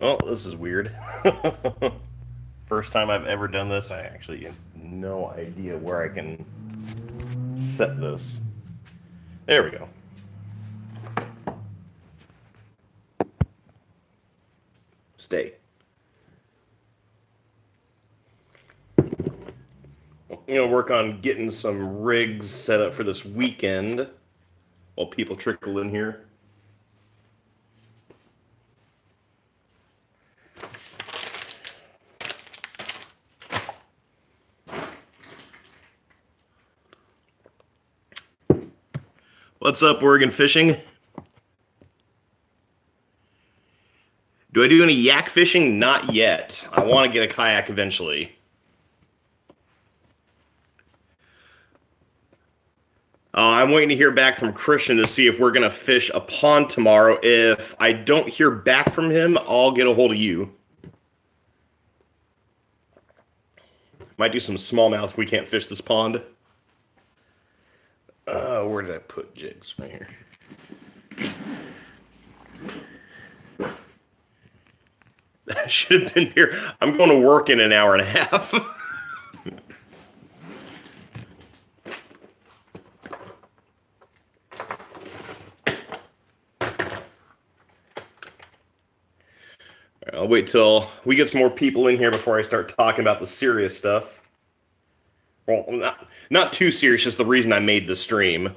Well, this is weird. First time I've ever done this. I actually have no idea where I can set this. There we go. Stay. I'm gonna work on getting some rigs set up for this weekend while people trickle in here. What's up, Oregon Fishing? Do I do any yak fishing? Not yet. I want to get a kayak eventually. Uh, I'm waiting to hear back from Christian to see if we're going to fish a pond tomorrow. If I don't hear back from him, I'll get a hold of you. Might do some smallmouth if we can't fish this pond. Uh, where did I put jigs? Right here. I should have been here. I'm going to work in an hour and a half. I'll wait till we get some more people in here before I start talking about the serious stuff. Well, not, not too serious, just the reason I made the stream.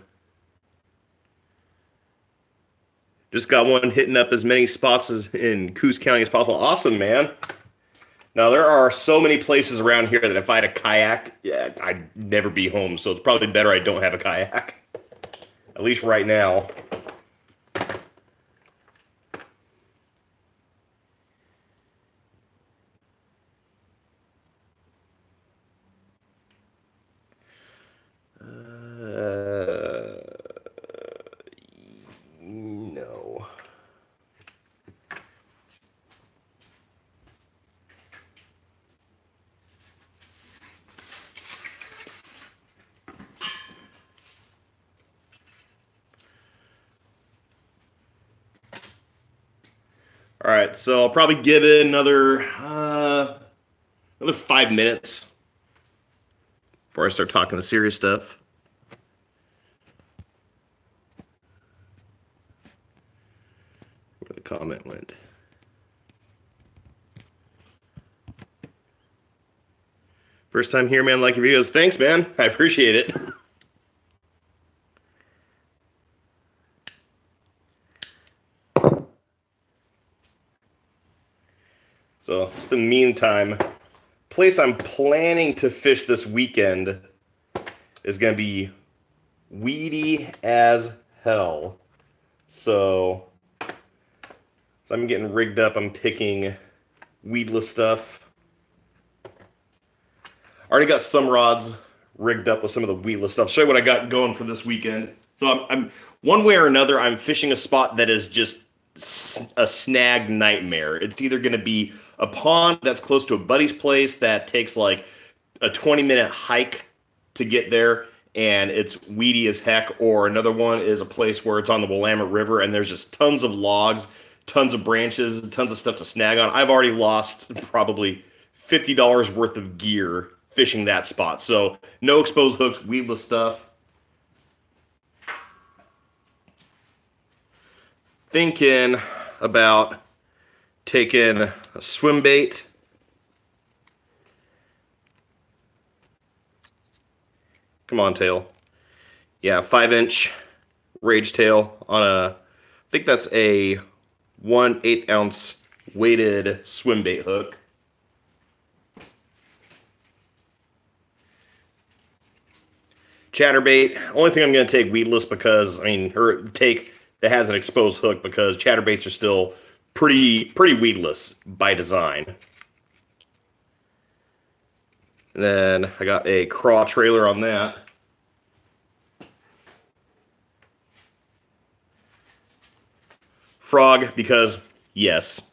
Just got one hitting up as many spots as in Coos County as possible. Awesome, man. Now there are so many places around here that if I had a kayak, yeah, I'd never be home. So it's probably better I don't have a kayak. At least right now. Right, so I'll probably give it another uh, another five minutes before I start talking the serious stuff. Where the comment went. First time here, man. Like your videos. Thanks, man. I appreciate it. So, just the meantime, place I'm planning to fish this weekend is going to be weedy as hell. So, so I'm getting rigged up. I'm picking weedless stuff. Already got some rods rigged up with some of the weedless stuff. Show you what I got going for this weekend. So I'm, I'm one way or another. I'm fishing a spot that is just a snag nightmare. It's either going to be a pond that's close to a buddy's place that takes like a 20 minute hike to get there and it's weedy as heck, or another one is a place where it's on the Willamette River and there's just tons of logs, tons of branches, tons of stuff to snag on. I've already lost probably $50 worth of gear fishing that spot. So no exposed hooks, weedless stuff. Thinking about taking a swim bait. Come on, tail. Yeah, five inch rage tail on a, I think that's a one eighth ounce weighted swim bait hook. Chatterbait. Only thing I'm going to take weedless because I mean, or take that has an exposed hook because chatterbaits are still pretty pretty weedless by design. And then I got a craw trailer on that. Frog because yes.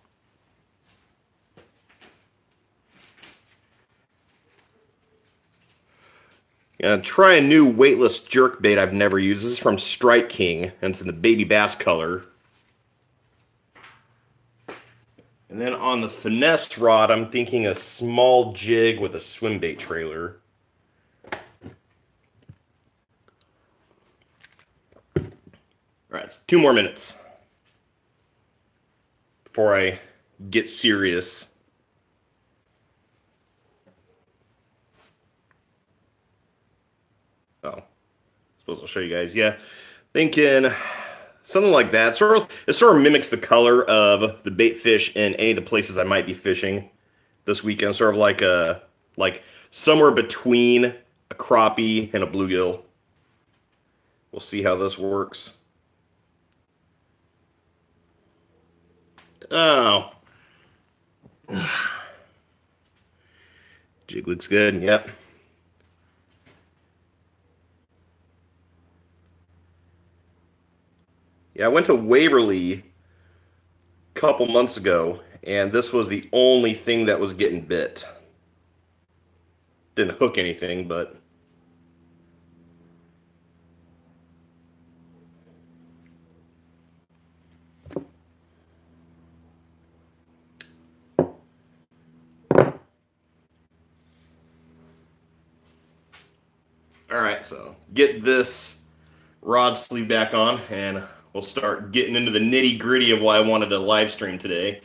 Gonna try a new weightless jerk bait I've never used. This is from Strike King, and it's in the baby bass color. And then on the finesse rod, I'm thinking a small jig with a swim bait trailer. All right, so two more minutes before I get serious. Oh, I suppose I'll show you guys. Yeah, thinking something like that. Sort of, it sort of mimics the color of the bait fish in any of the places I might be fishing this weekend. Sort of like a like somewhere between a crappie and a bluegill. We'll see how this works. Oh. Jig looks good. Yep. Yeah, I went to Waverly a couple months ago, and this was the only thing that was getting bit. Didn't hook anything, but. All right, so get this rod sleeve back on and we'll start getting into the nitty gritty of why I wanted to live stream today.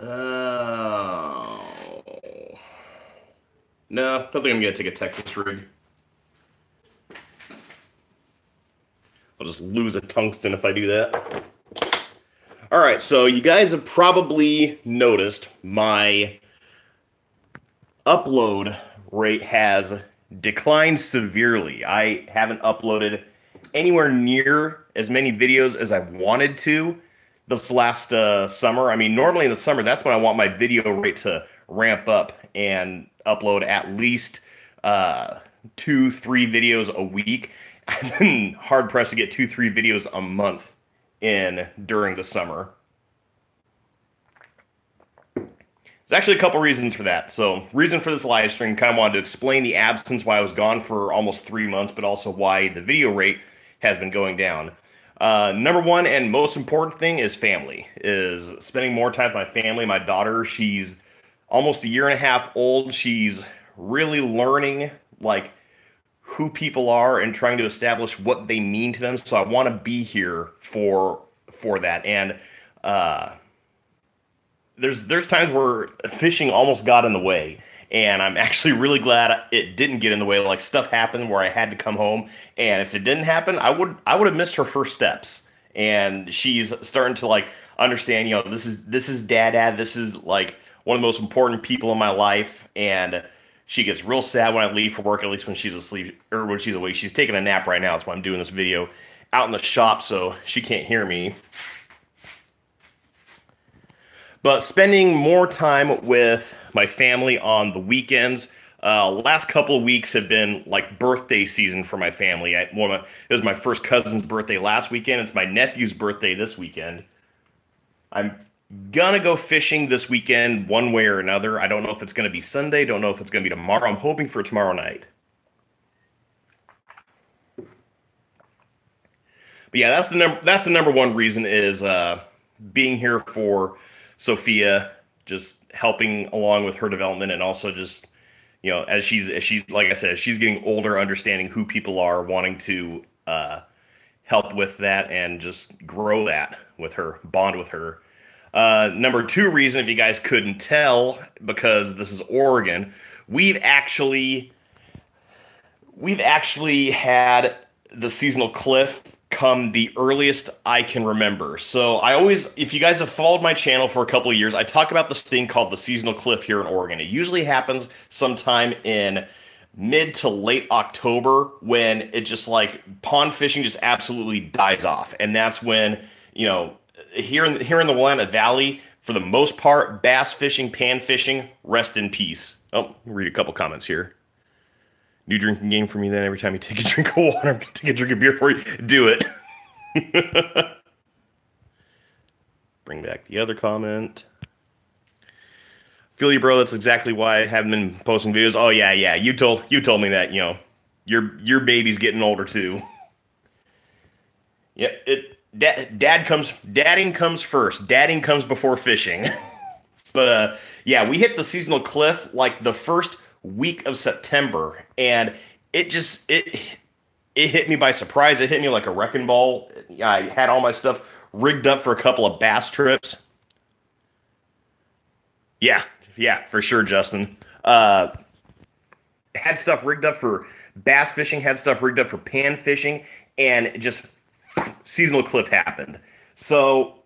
Oh. No, don't think I'm going to take a Texas rig. I'll just lose a tungsten if I do that. All right, so you guys have probably noticed my upload rate has declined severely. I haven't uploaded anywhere near as many videos as I wanted to this last uh, summer. I mean, normally in the summer, that's when I want my video rate to ramp up and upload at least uh, two, three videos a week. I've been hard pressed to get two, three videos a month in during the summer. There's actually a couple reasons for that. So, reason for this live stream, kind of wanted to explain the absence, why I was gone for almost three months, but also why the video rate has been going down. Uh, number one and most important thing is family. Is spending more time with my family. My daughter, she's almost a year and a half old. She's really learning like who people are and trying to establish what they mean to them. So I want to be here for for that. And uh, there's there's times where fishing almost got in the way and I'm actually really glad it didn't get in the way. Like stuff happened where I had to come home, and if it didn't happen, I would I would have missed her first steps. And she's starting to like understand, you know, this is this is dad. This is like one of the most important people in my life, and she gets real sad when I leave for work. At least when she's asleep or when she's awake. She's taking a nap right now. That's why I'm doing this video out in the shop, so she can't hear me. But spending more time with my family on the weekends. Uh, last couple of weeks have been like birthday season for my family. I, well, it was my first cousin's birthday last weekend. It's my nephew's birthday this weekend. I'm gonna go fishing this weekend one way or another. I don't know if it's gonna be Sunday. Don't know if it's gonna be tomorrow. I'm hoping for tomorrow night. But yeah, that's the number. That's the number one reason is uh, being here for Sophia, just helping along with her development, and also just you know as she's as she's like I said, she's getting older, understanding who people are, wanting to uh, help with that, and just grow that with her, bond with her. Uh, number two reason, if you guys couldn't tell, because this is Oregon, we've actually we've actually had the seasonal cliff come the earliest I can remember. So I always, if you guys have followed my channel for a couple of years, I talk about this thing called the seasonal cliff here in Oregon. It usually happens sometime in mid to late October when it just like pond fishing just absolutely dies off. And that's when, you know, here in here in the Willamette Valley, for the most part, bass fishing, pan fishing, rest in peace. Oh, read a couple comments here new drinking game for me then every time you take a drink of water. Take a drink of beer for you. Do it. Bring back the other comment. Feel you bro. That's exactly why i haven't been posting videos. Oh yeah yeah. You told you told me that you know your your baby's getting older too. yeah, it dad, dad comes dadding comes first. Dadding comes before fishing. but uh yeah, we hit the seasonal cliff like the first week of September and it just it it hit me by surprise. It hit me like a wrecking ball. I had all my stuff rigged up for a couple of bass trips. Yeah, yeah, for sure, Justin. Uh, had stuff rigged up for bass fishing, had stuff rigged up for pan fishing, and just seasonal cliff happened. So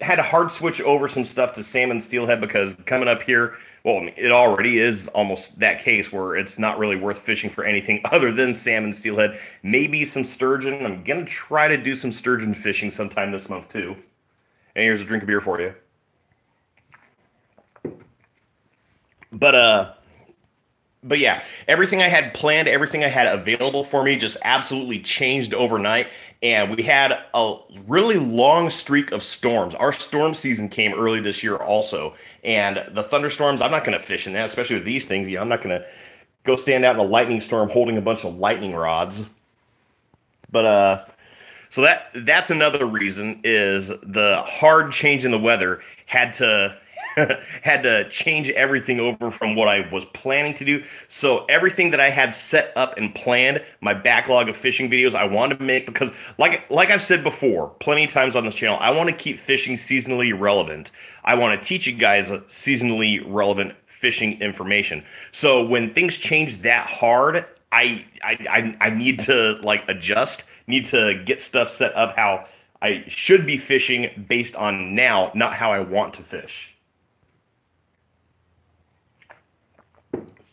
had a hard switch over some stuff to salmon steelhead because coming up here, well, it already is almost that case where it's not really worth fishing for anything other than salmon steelhead. Maybe some sturgeon. I'm gonna try to do some sturgeon fishing sometime this month too. And here's a drink of beer for you. But uh but yeah, everything I had planned, everything I had available for me just absolutely changed overnight. And we had a really long streak of storms. Our storm season came early this year, also. And the thunderstorms, I'm not going to fish in that, especially with these things. You know, I'm not going to go stand out in a lightning storm holding a bunch of lightning rods. But, uh, so that that's another reason is the hard change in the weather had to had to change everything over from what I was planning to do. So everything that I had set up and planned, my backlog of fishing videos I wanted to make because like like I've said before, plenty of times on this channel, I want to keep fishing seasonally relevant. I want to teach you guys seasonally relevant fishing information. So when things change that hard, I I I, I need to like adjust, need to get stuff set up how I should be fishing based on now, not how I want to fish.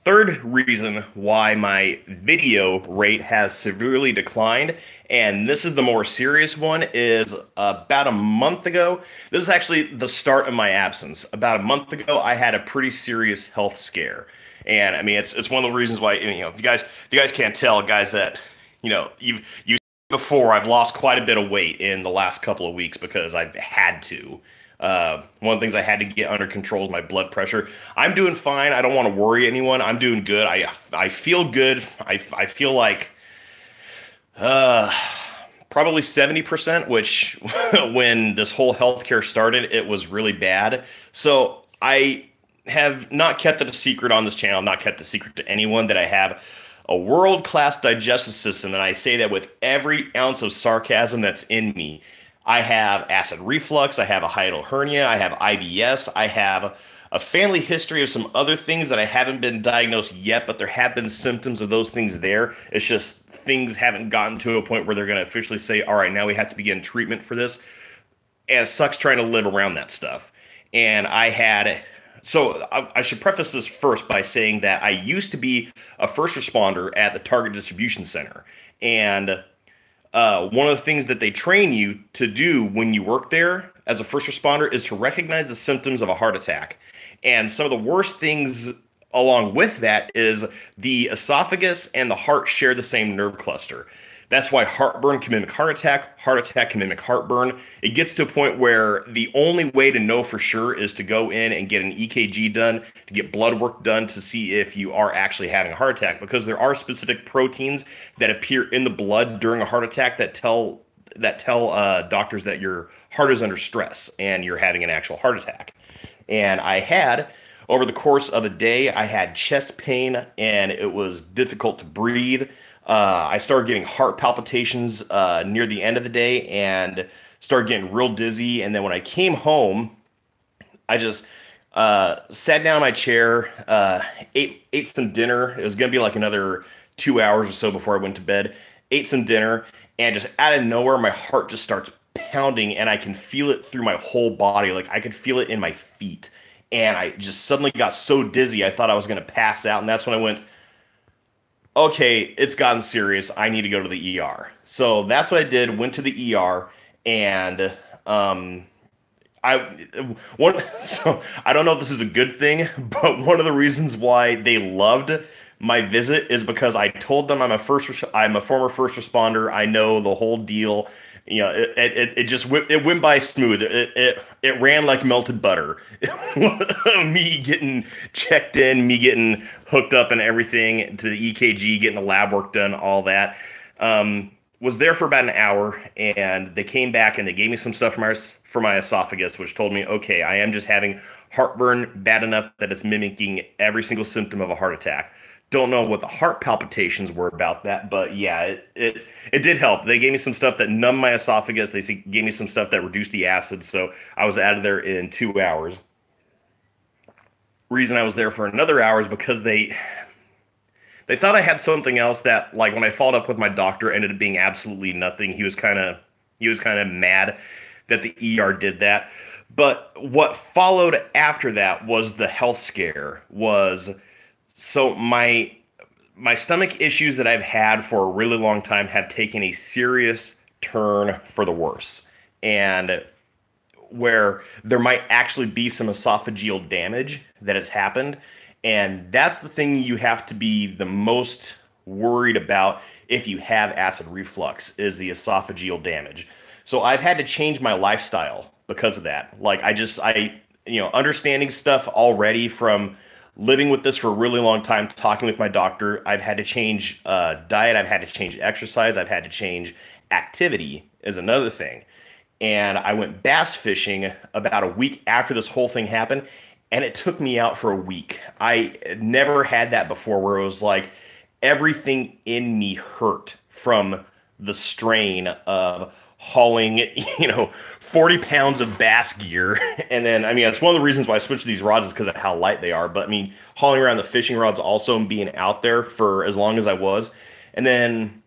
Third reason why my video rate has severely declined, and this is the more serious one, is about a month ago. This is actually the start of my absence. About a month ago, I had a pretty serious health scare. And I mean, it's it's one of the reasons why you know, if you guys you guys can't tell guys that you know you you before I've lost quite a bit of weight in the last couple of weeks because I've had to. Uh, one of the things I had to get under control is my blood pressure. I'm doing fine. I don't want to worry anyone. I'm doing good. I I feel good. I, I feel like uh, probably 70%, which when this whole healthcare started, it was really bad. So I have not kept it a secret on this channel, not kept a secret to anyone that I have a world class digestive system. And I say that with every ounce of sarcasm that's in me. I have acid reflux, I have a hiatal hernia, I have IBS, I have a family history of some other things that I haven't been diagnosed yet, but there have been symptoms of those things there. It's just things haven't gotten to a point where they're going to officially say, all right, now we have to begin treatment for this. And it sucks trying to live around that stuff. And I had, so I, I should preface this first by saying that I used to be a first responder at the Target Distribution Center. And uh, one of the things that they train you to do when you work there as a first responder is to recognize the symptoms of a heart attack. And some of the worst things along with that is the esophagus and the heart share the same nerve cluster. That's why heartburn can mimic heart attack, heart attack can mimic heartburn. It gets to a point where the only way to know for sure is to go in and get an EKG done, to get blood work done to see if you are actually having a heart attack because there are specific proteins that appear in the blood during a heart attack that tell that tell uh, doctors that your heart is under stress and you're having an actual heart attack. And I had over the course of the day, I had chest pain and it was difficult to breathe. Uh, I started getting heart palpitations uh, near the end of the day and started getting real dizzy. And then when I came home, I just uh, sat down in my chair, uh, ate ate some dinner. It was gonna be like another two hours or so before I went to bed. Ate some dinner, and just out of nowhere, my heart just starts pounding, and I can feel it through my whole body. Like I could feel it in my feet, and I just suddenly got so dizzy, I thought I was gonna pass out. And that's when I went okay, it's gotten serious. I need to go to the ER. So that's what I did. Went to the ER, and um, I one. So I don't know if this is a good thing, but one of the reasons why they loved my visit is because I told them I'm a first. I'm a former first responder. I know the whole deal. You know, it it, it just went, it went by smooth. It, it it ran like melted butter. me getting checked in, me getting hooked up and everything to the EKG, getting the lab work done, all that. Um, was there for about an hour, and they came back and they gave me some stuff my for my esophagus, which told me, okay, I am just having heartburn bad enough that it's mimicking every single symptom of a heart attack. Don't know what the heart palpitations were about that, but yeah, it, it it did help. They gave me some stuff that numbed my esophagus. They gave me some stuff that reduced the acid, so I was out of there in two hours. Reason I was there for another hour is because they they thought I had something else that, like, when I followed up with my doctor, ended up being absolutely nothing. He was kind of he was kind of mad that the ER did that. But what followed after that was the health scare. Was so my my stomach issues that I've had for a really long time have taken a serious turn for the worse. And where there might actually be some esophageal damage that has happened. And that's the thing you have to be the most worried about if you have acid reflux is the esophageal damage. So I've had to change my lifestyle because of that. Like I just I you know understanding stuff already from living with this for a really long time, talking with my doctor. I've had to change uh, diet. I've had to change exercise. I've had to change activity is another thing. And I went bass fishing about a week after this whole thing happened, and it took me out for a week. I never had that before, where it was like everything in me hurt from the strain of hauling, you know, 40 pounds of bass gear. And then, I mean, it's one of the reasons why I switched these rods is because of how light they are. But I mean, hauling around the fishing rods also and being out there for as long as I was. And then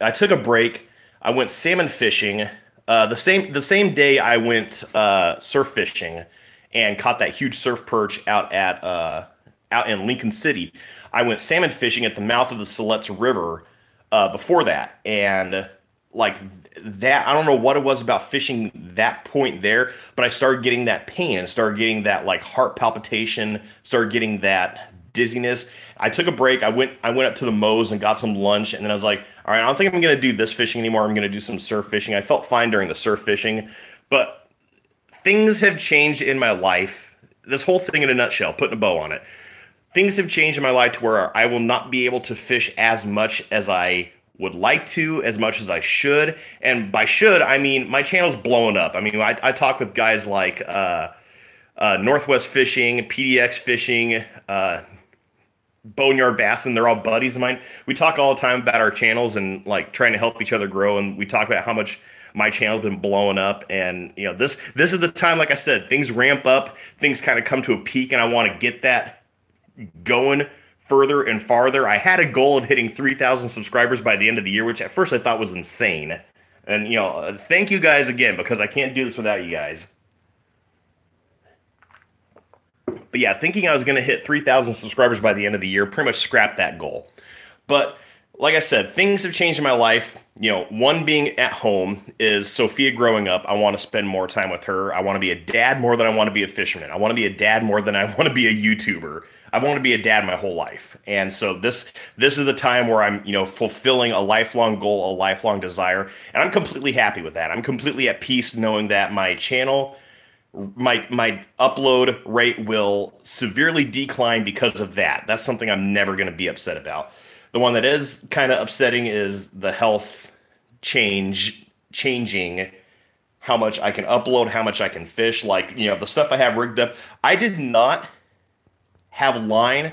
I took a break. I went salmon fishing. Uh, the same the same day I went uh, surf fishing and caught that huge surf perch out at uh, out in Lincoln City. I went salmon fishing at the mouth of the Siletz River uh, before that, and like that i don't know what it was about fishing that point there but i started getting that pain and started getting that like heart palpitation started getting that dizziness. I took a break. I went i went up to the Mo's and got some lunch and then i was like all right i don't think i'm going to do this fishing anymore. I'm going to do some surf fishing. I felt fine during the surf fishing but things have changed in my life. This whole thing in a nutshell putting a bow on it. Things have changed in my life to where i will not be able to fish as much as i would like to as much as I should. And by should, I mean my channel's blowing up. I mean, I, I talk with guys like uh, uh, Northwest Fishing, PDX Fishing, uh, Boneyard Bass, and they're all buddies of mine. We talk all the time about our channels and like trying to help each other grow. And we talk about how much my channel's been blowing up. And you know, this this is the time, like I said, things ramp up, things kind of come to a peak, and I want to get that going further and farther. I had a goal of hitting 3,000 subscribers by the end of the year, which at first I thought was insane. And, you know, uh, thank you guys again because I can't do this without you guys. But yeah, thinking I was going to hit 3,000 subscribers by the end of the year pretty much scrapped that goal. But like I said, things have changed in my life. You know, one being at home is Sophia growing up. I want to spend more time with her. I want to be a dad more than I want to be a fisherman. I want to be a dad more than I want to be a YouTuber. I've wanted to be a dad my whole life, and so this this is the time where I'm you know fulfilling a lifelong goal, a lifelong desire, and I'm completely happy with that. I'm completely at peace knowing that my channel, my my upload rate will severely decline because of that. That's something I'm never going to be upset about. The one that is kind of upsetting is the health change changing how much I can upload, how much I can fish. Like, you know, the stuff I have rigged up. I did not have line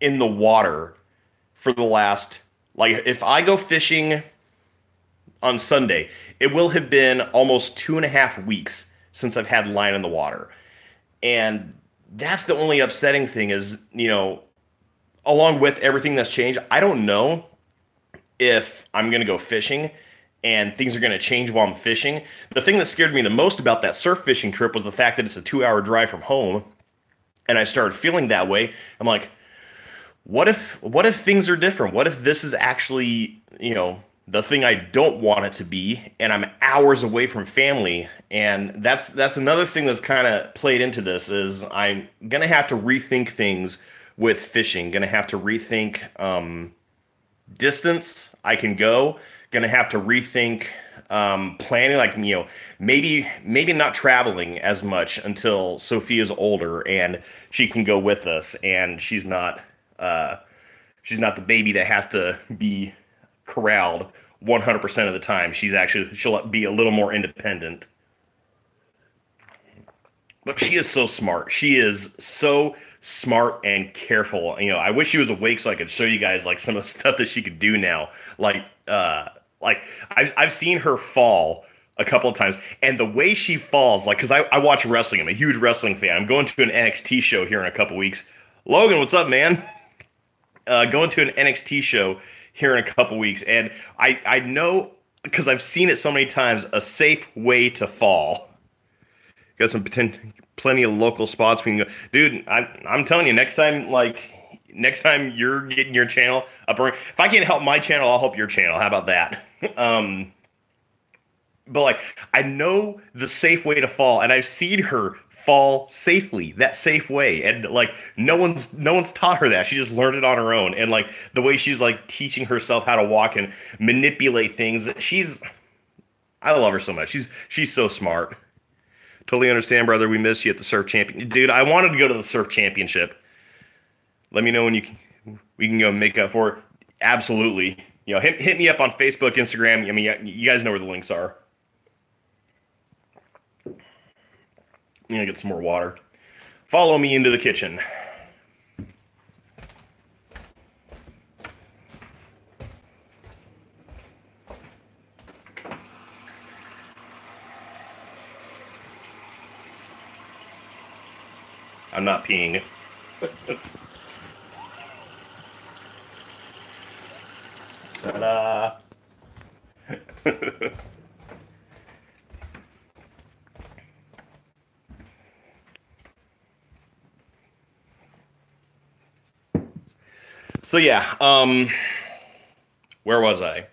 in the water for the last like if I go fishing on Sunday, it will have been almost two and a half weeks since I've had line in the water. And that's the only upsetting thing is, you know, along with everything that's changed, I don't know if I'm going to go fishing and things are going to change while I'm fishing. The thing that scared me the most about that surf fishing trip was the fact that it's a two hour drive from home and I started feeling that way. I'm like, what if what if things are different? What if this is actually, you know, the thing I don't want it to be and I'm hours away from family and that's that's another thing that's kind of played into this is I'm going to have to rethink things with fishing. Going to have to rethink um, distance I can go. Going to have to rethink um, planning like you know maybe maybe not traveling as much until Sophia's older and she can go with us and she's not uh, she's not the baby that has to be corralled 100% of the time. She's actually she'll be a little more independent. But she is so smart. She is so smart and careful. You know, I wish she was awake so I could show you guys like some of the stuff that she could do now. Like uh like I've I've seen her fall a couple of times and the way she falls like because I, I watch wrestling i'm a huge wrestling fan. I'm going to an nxt show here in a couple weeks. Logan what's up man? Uh, going to an nxt show here in a couple weeks and i i know because i've seen it so many times a safe way to fall. Got some potential plenty of local spots we can go. Dude I, i'm telling you next time like next time you're getting your channel up if i can't help my channel i'll help your channel. How about that? Um but like I know the safe way to fall, and I've seen her fall safely that safe way. And like no one's no one's taught her that. She just learned it on her own. And like the way she's like teaching herself how to walk and manipulate things she's i love her so much. She's she's so smart. Totally understand brother. We missed you at the surf champion. Dude i wanted to go to the surf championship let me know when you can we can go make up for it absolutely you know hit, hit me up on facebook instagram i mean you guys know where the links are I'm gonna get some more water. Follow me into the kitchen. I'm not peeing. Ta-da! So yeah, um, where was I?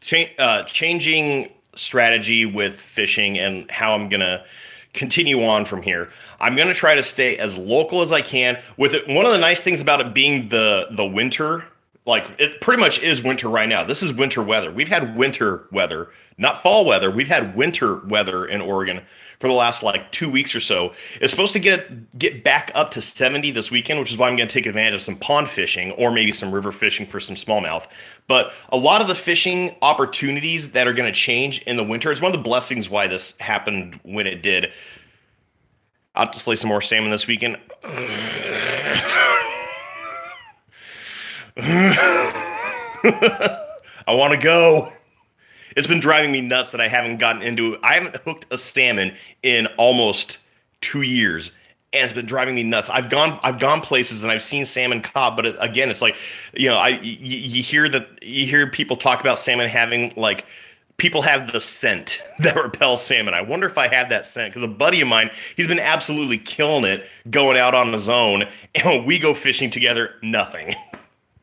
Ch- uh, changing strategy with fishing and how I'm gonna continue on from here. I'm gonna try to stay as local as I can. With it, one of the nice things about it being the the winter, like it pretty much is winter right now. This is winter weather. We've had winter weather, not fall weather. We've had winter weather in Oregon for the last like two weeks or so. It's supposed to get get back up to 70 this weekend, which is why I'm going to take advantage of some pond fishing or maybe some river fishing for some smallmouth. But a lot of the fishing opportunities that are going to change in the winter. It's one of the blessings why this happened when it did. I'll to slay some more salmon this weekend. I want to go. It's been driving me nuts that I haven't gotten into. I haven't hooked a salmon in almost two years, and it's been driving me nuts. I've gone, I've gone places and I've seen salmon caught, but it, again, it's like, you know, I you hear that you hear people talk about salmon having like people have the scent that repels salmon. I wonder if I have that scent because a buddy of mine, he's been absolutely killing it going out on his own, and when we go fishing together, nothing.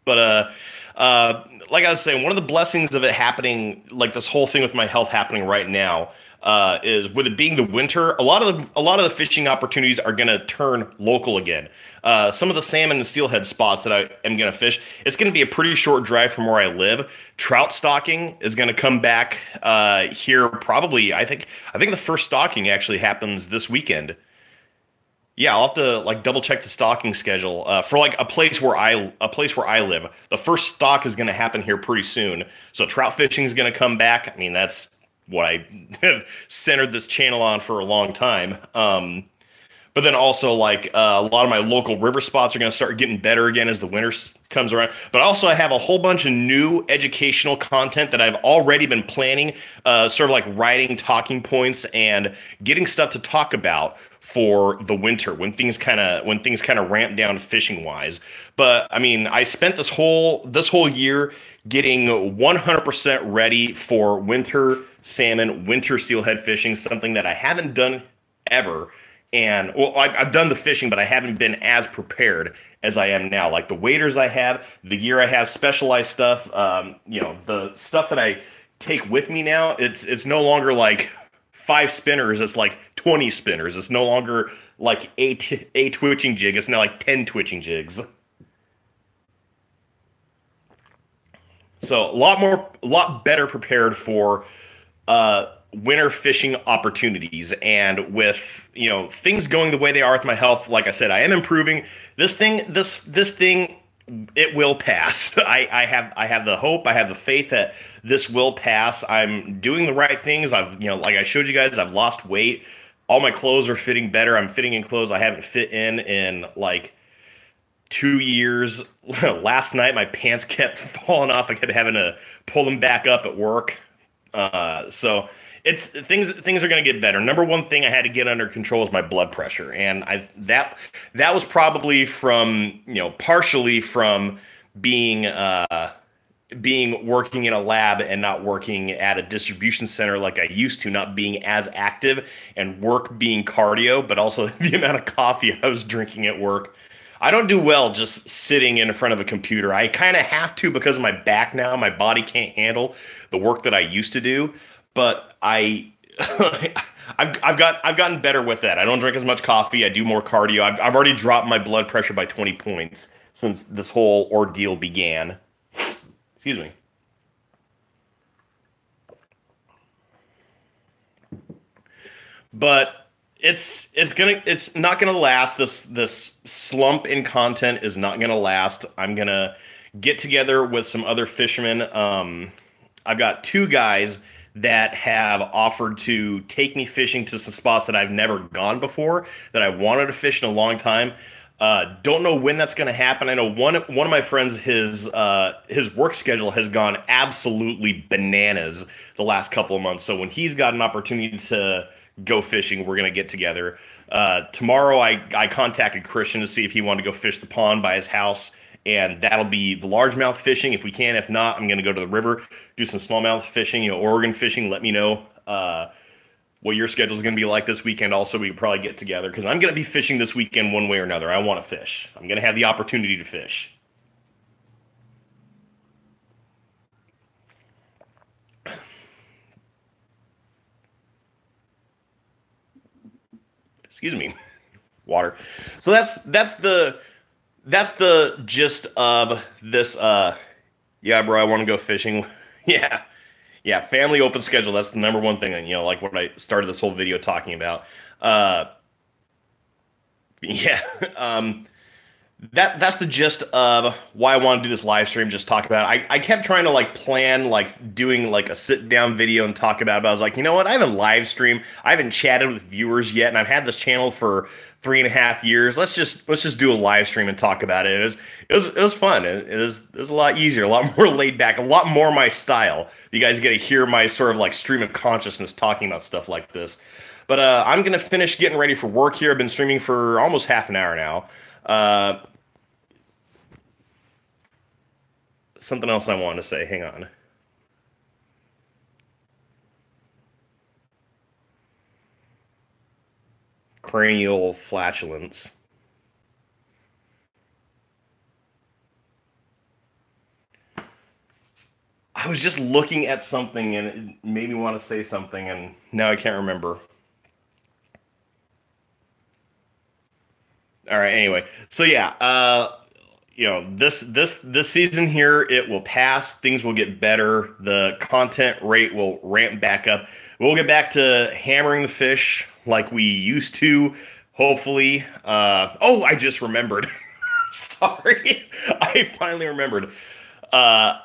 But uh, uh, like I was saying, one of the blessings of it happening, like this whole thing with my health happening right now, uh, is with it being the winter, a lot of the a lot of the fishing opportunities are going to turn local again. Uh, some of the salmon and steelhead spots that I am going to fish, it's going to be a pretty short drive from where I live. Trout stocking is going to come back uh, here probably. I think I think the first stocking actually happens this weekend. Yeah, I'll have to like double check the stocking schedule uh, for like a place where I a place where I live. The first stock is going to happen here pretty soon, so trout fishing is going to come back. I mean, that's what I have centered this channel on for a long time. Um, but then also like uh, a lot of my local river spots are going to start getting better again as the winter comes around. But also I have a whole bunch of new educational content that I've already been planning, uh, sort of like writing talking points and getting stuff to talk about for the winter when things kind of when things kind of ramp down fishing wise. But I mean, I spent this whole this whole year getting 100% ready for winter salmon, winter steelhead fishing, something that I haven't done ever. And well, I, have done the fishing, but I haven't been as prepared as I am now. Like the waders I have, the gear I have, specialized stuff. Um, you know, the stuff that I take with me now. It's it's no longer like five spinners. It's like 20 spinners. It's no longer like a, t- a twitching jig. It's now like 10 twitching jigs. So a lot more, a lot better prepared for uh, winter fishing opportunities. And with you know things going the way they are with my health, like I said, I am improving. This thing, this this thing, it will pass. I, I have I have the hope, I have the faith that this will pass. I'm doing the right things. I've you know like I showed you guys, I've lost weight. All my clothes are fitting better. I'm fitting in clothes I haven't fit in in like two years. Last night, my pants kept falling off. I kept having to pull them back up at work. Uh, so it's things things are going to get better. Number one thing I had to get under control is my blood pressure, and I that that was probably from you know partially from being uh, being working in a lab and not working at a distribution center like I used to, not being as active and work being cardio, but also the amount of coffee I was drinking at work. I don't do well just sitting in front of a computer. I kind of have to because of my back now. My body can't handle the work that I used to do, but I I've, I've got I've gotten better with that. I don't drink as much coffee. I do more cardio. I've, I've already dropped my blood pressure by 20 points since this whole ordeal began. Excuse me. But it's it's gonna it's not gonna last. This this slump in content is not gonna last. I'm gonna get together with some other fishermen. Um, I've got two guys that have offered to take me fishing to some spots that I've never gone before that I wanted to fish in a long time. Uh, don't know when that's going to happen. I know one one of my friends his uh, his work schedule has gone absolutely bananas the last couple of months. So when he's got an opportunity to go fishing, we're going to get together. Uh, tomorrow, I I contacted Christian to see if he wanted to go fish the pond by his house and that'll be the largemouth fishing if we can. If not, I'm going to go to the river, do some smallmouth fishing, you know, Oregon fishing. Let me know uh, what your schedule is going to be like this weekend. Also, we could probably get together because I'm going to be fishing this weekend one way or another. I want to fish. I'm going to have the opportunity to fish. Excuse me, water. So that's that's the that's the gist of this. Uh, yeah, bro, I want to go fishing. yeah, yeah, family open schedule. That's the number one thing. And you know, like what I started this whole video talking about. Uh, yeah, um, that that's the gist of why I want to do this live stream. Just talk about. It. I I kept trying to like plan like doing like a sit down video and talk about it. But I was like, you know what? I haven't live stream. I haven't chatted with viewers yet, and I've had this channel for three and a half years. Let's just let's just do a live stream and talk about it. It was it was it was fun. It, it was it was a lot easier, a lot more laid back, a lot more my style. You guys get to hear my sort of like stream of consciousness talking about stuff like this. But uh, I'm gonna finish getting ready for work here. I've been streaming for almost half an hour now. Uh, something else I wanted to say. Hang on. Cranial flatulence. I was just looking at something and it made me want to say something, and now I can't remember. All right. Anyway, so yeah, uh, you know this this this season here it will pass. Things will get better. The content rate will ramp back up. We'll get back to hammering the fish like we used to. Hopefully. Uh, oh, I just remembered. Sorry, I finally remembered. Uh,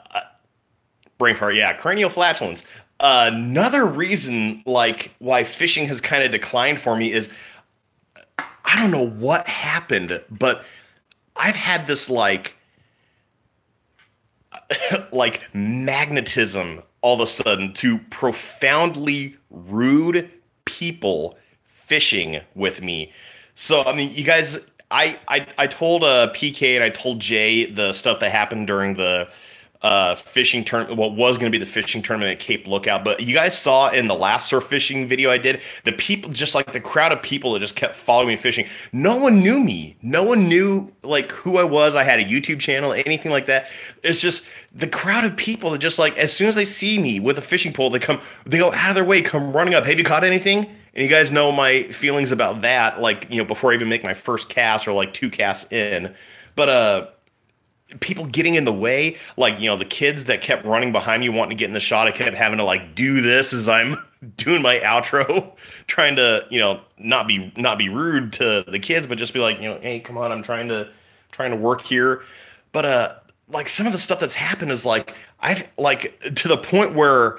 brain fart. Yeah, cranial flatulence. Uh, another reason, like, why fishing has kind of declined for me is I don't know what happened, but I've had this like like magnetism all of a sudden to profoundly rude people fishing with me. So I mean, you guys, I I I told uh, PK and I told Jay the stuff that happened during the uh, fishing tournament, what was going to be the fishing tournament at Cape Lookout. But you guys saw in the last surf fishing video I did, the people, just like the crowd of people that just kept following me fishing. No one knew me. No one knew like who I was. I had a YouTube channel, anything like that. It's just the crowd of people that just like as soon as they see me with a fishing pole, they come, they go out of their way, come running up. Have you caught anything? And you guys know my feelings about that, like, you know, before I even make my first cast or like two casts in. But uh people getting in the way, like you know the kids that kept running behind me wanting to get in the shot. I kept having to like do this as I'm doing my outro, trying to you know not be not be rude to the kids, but just be like you know hey come on I'm trying to trying to work here, but uh like some of the stuff that's happened is like I've like to the point where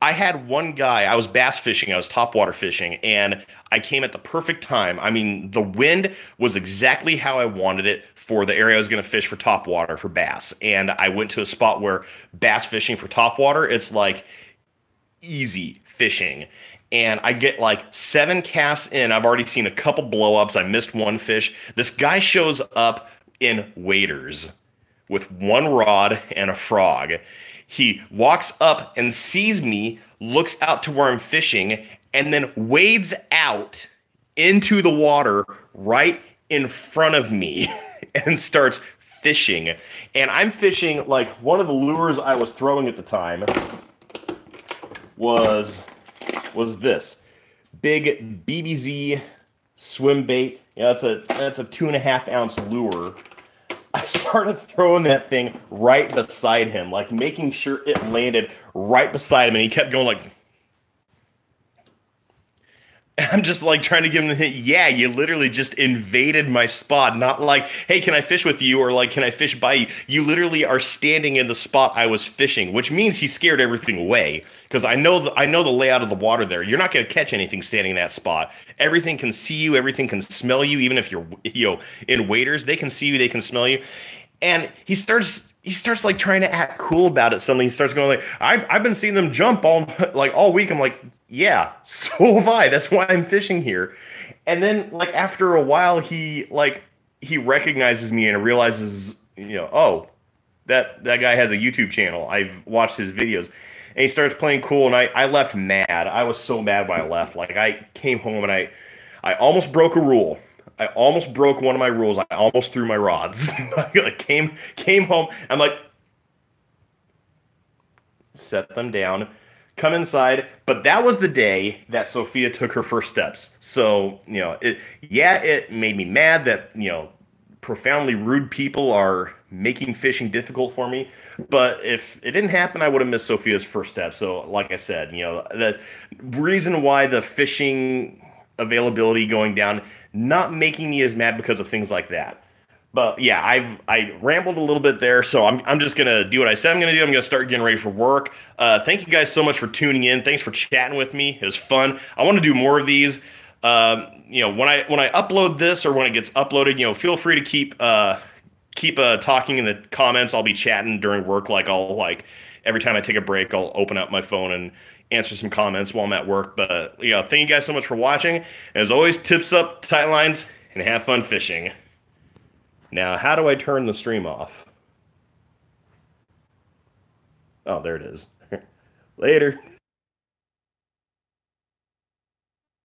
I had one guy, I was bass fishing, I was topwater fishing, and I came at the perfect time. I mean, the wind was exactly how I wanted it for the area I was going to fish for topwater for bass. And I went to a spot where bass fishing for topwater, it's like easy fishing. And I get like seven casts in. I've already seen a couple blowups. I missed one fish. This guy shows up in waders with one rod and a frog he walks up and sees me, looks out to where I'm fishing, and then wades out into the water right in front of me and starts fishing. And I'm fishing like one of the lures I was throwing at the time was was this big BBZ swim bait. Yeah, that's a that's a two and a half ounce lure I started throwing that thing right beside him, like making sure it landed right beside him, and he kept going like. I'm just like trying to give him the hint. Yeah, you literally just invaded my spot. Not like, hey, can I fish with you? Or like, can I fish by you? You literally are standing in the spot I was fishing, which means he scared everything away. Because I know the I know the layout of the water there. You're not gonna catch anything standing in that spot. Everything can see you, everything can smell you, even if you're you know in waders, they can see you, they can smell you. And he starts he starts like trying to act cool about it. Suddenly he starts going like, I've, I've been seeing them jump all like all week. I'm like, yeah, so have I. That's why I'm fishing here. And then like after a while, he like he recognizes me and realizes, you know, oh, that that guy has a YouTube channel. I've watched his videos. And he starts playing cool, and I, I left mad. I was so mad when I left. Like I came home and I I almost broke a rule. I almost broke one of my rules. I almost threw my rods. I came came home. I'm like, set them down, come inside. But that was the day that Sophia took her first steps. So you know, it yeah, it made me mad that you know profoundly rude people are making fishing difficult for me. But if it didn't happen, I would have missed Sophia's first step. So, like I said, you know, the reason why the fishing availability going down not making me as mad because of things like that. But yeah, I've I rambled a little bit there, so I'm I'm just gonna do what I said I'm gonna do. I'm gonna start getting ready for work. Uh, thank you guys so much for tuning in. Thanks for chatting with me. It was fun. I want to do more of these. Um, you know, when I when I upload this or when it gets uploaded, you know, feel free to keep uh, keep uh, talking in the comments. I'll be chatting during work. Like I'll like every time I take a break, I'll open up my phone and answer some comments while I'm at work. But you know, thank you guys so much for watching. As always, tips up, tight lines, and have fun fishing. Now, how do I turn the stream off? Oh, there it is. Later.